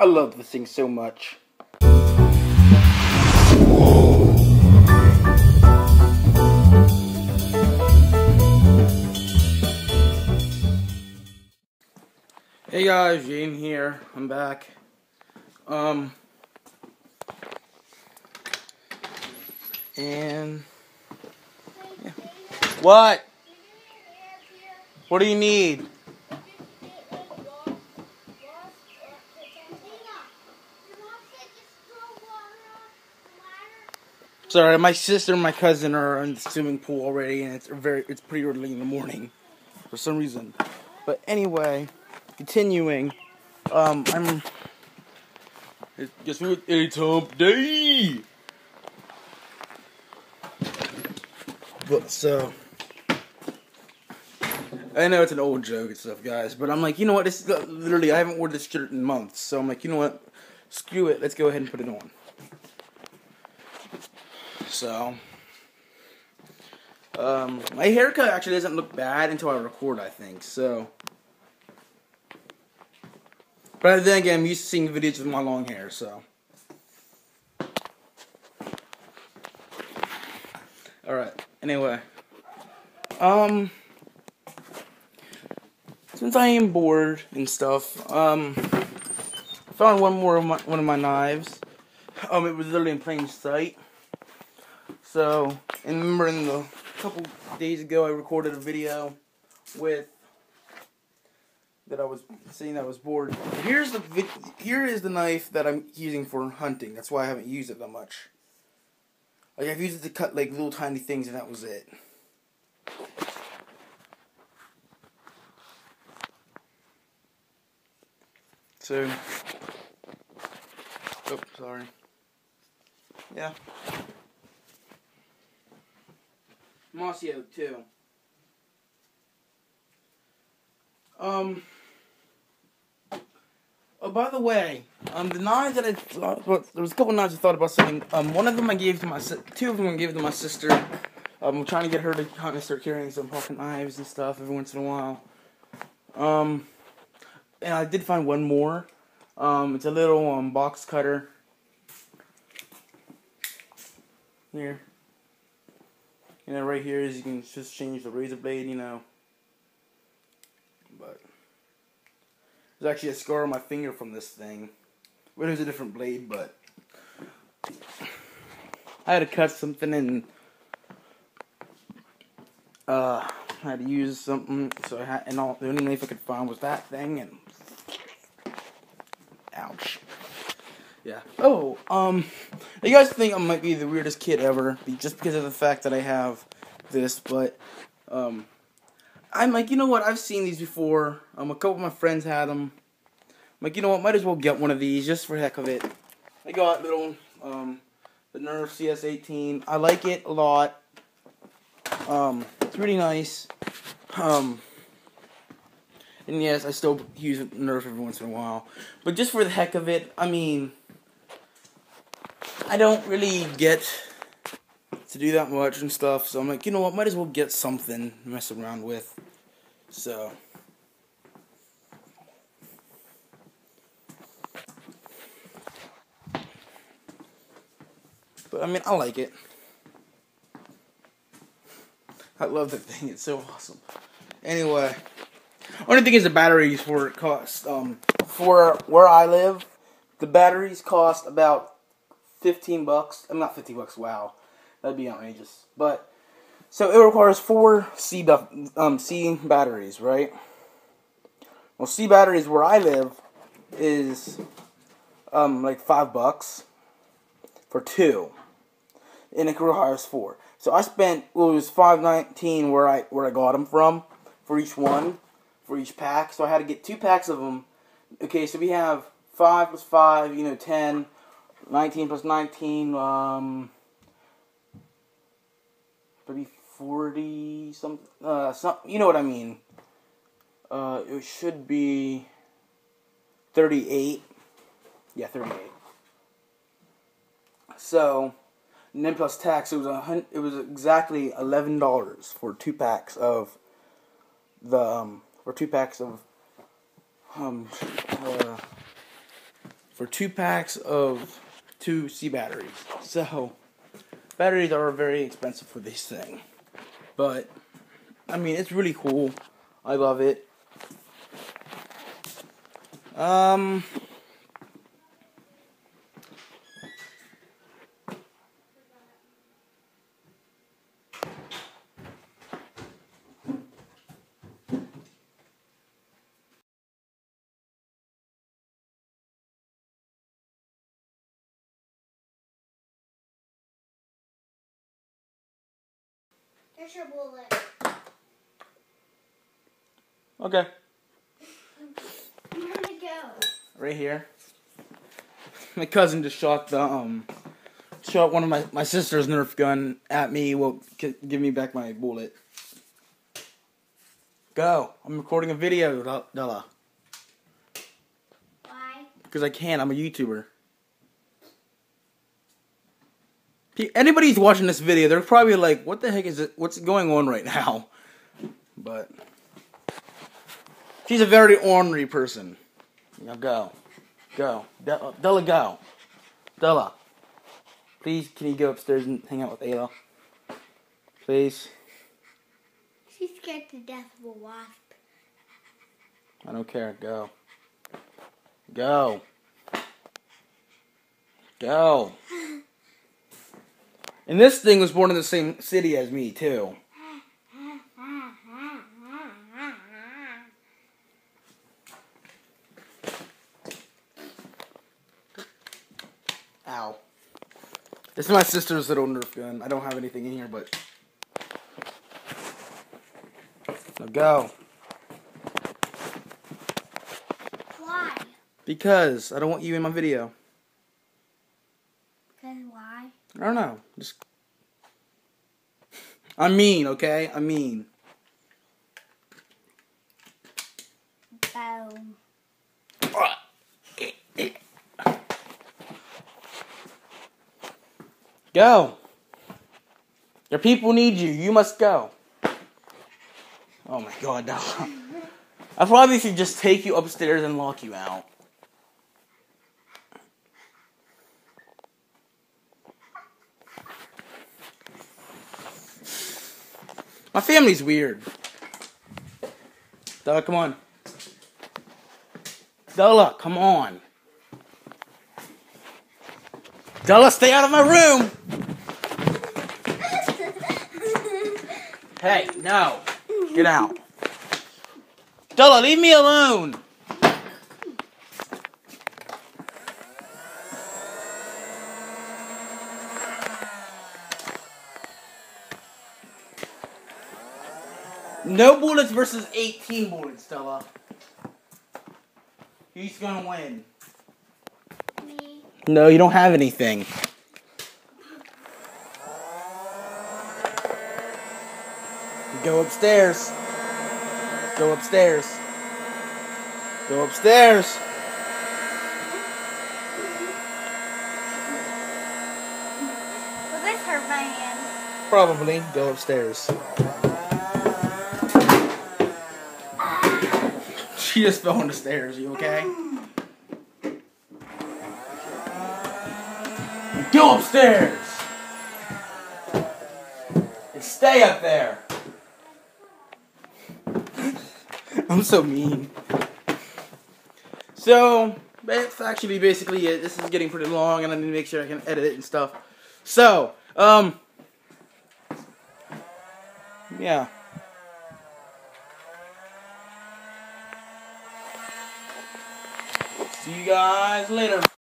I love this thing so much. Hey guys, Jane here. I'm back. Um, and yeah. what? What do you need? Sorry, my sister and my cousin are in the swimming pool already, and it's very it's pretty early in the morning for some reason. But anyway, continuing, um, I'm. Guess what? It's hump day. But so. I know it's an old joke and stuff, guys, but I'm like, you know what? This is literally I haven't worn this shirt in months, so I'm like, you know what? Screw it. Let's go ahead and put it on. So, um, my haircut actually doesn't look bad until I record, I think. So, but then again, I'm used to seeing videos with my long hair, so. Alright, anyway. Um, since I am bored and stuff, um, found one more of my, one of my knives. Um, it was literally in plain sight. So, and remember in the couple days ago I recorded a video with that I was saying that I was bored. Here's the here is the knife that I'm using for hunting. That's why I haven't used it that much. Like I've used it to cut like little tiny things and that was it. So, oh sorry. Yeah. Mossy Oak too. Um. Oh, by the way, um, the knives that I thought, there was a couple knives I thought about selling. Um, one of them I gave to my two of them I gave to my sister. Um, I'm trying to get her to kind of start carrying some pocket knives and stuff every once in a while. Um, and I did find one more. Um, it's a little um box cutter. Here. You know, right here is you can just change the razor blade, you know. But there's actually a scar on my finger from this thing. Well, there's a different blade, but I had to cut something and uh, I had to use something, so I had, and all the only knife I could find was that thing, and ouch. Yeah. Oh, um, you guys think I might be the weirdest kid ever, just because of the fact that I have this, but, um, I'm like, you know what, I've seen these before, um, a couple of my friends had them, I'm like, you know what, might as well get one of these, just for heck of it. I got little, um, the Nerf CS18, I like it a lot, um, it's really nice, um, and yes, I still use Nerf every once in a while. But just for the heck of it, I mean, I don't really get to do that much and stuff. So I'm like, you know what? Might as well get something to mess around with. So. But I mean, I like it. I love the thing. It's so awesome. Anyway, only thing is the batteries for it cost. Um, for where I live, the batteries cost about 15 bucks. I'm not 50 bucks. Wow, that'd be outrageous. But so it requires four C um C batteries, right? Well, C batteries where I live is um like five bucks for two, and it requires four. So I spent well, it was five nineteen where I where I got them from for each one for each pack. So I had to get two packs of them. Okay, so we have five plus five, you know, ten 19 plus 19, um, maybe 40 something, uh, some, you know what I mean. Uh, it should be 38. Yeah, 38. So, and then plus tax, it was a it was exactly eleven dollars for two packs of the um, for two packs of um uh, for two packs of two C batteries. So, batteries are very expensive for this thing. But, I mean, it's really cool. I love it. Um, Here's your bullet. okay. Where'd it go? right here. My cousin just shot the um shot one of my my sister's Nerf gun at me. Well, give me back my bullet. Go! I'm recording a video, Della, Why? because I can. I'm a YouTuber. Anybody's watching this video, they're probably like, "What the heck is it? What's going on right now?" But she's a very ornery person. Now go. Go. De- uh, Della, go. Della. Please, can you go upstairs and hang out with Ayla? Please. She's scared to death of a wasp. I don't care. Go. Go. Go. And this thing was born in the same city as me, too. Ow. This is my sister's little Nerf gun. I don't have anything in here, but. Now go. Why? Because I don't want you in my video. Because why? I don't know. Just. I'm mean, okay? I'm mean. Go. Your people need you. You must go. Oh my god, no. I probably should just take you upstairs and lock you out. My family's weird. Della, come on. Della, come on. Della, stay out of my room. Hey, no. Get out. Della, leave me alone. No bullets versus 18 bullets, Stella. He's gonna win? Me. No, you don't have anything. Go upstairs. Go upstairs. Go upstairs. Will this hurt my hand? Probably. Go upstairs. She just fell on the stairs. You okay? Go upstairs. And stay up there. I'm so mean. So, that's actually basically it. This is getting pretty long, and I need to make sure I can edit it and stuff. So, um, yeah. See you guys later.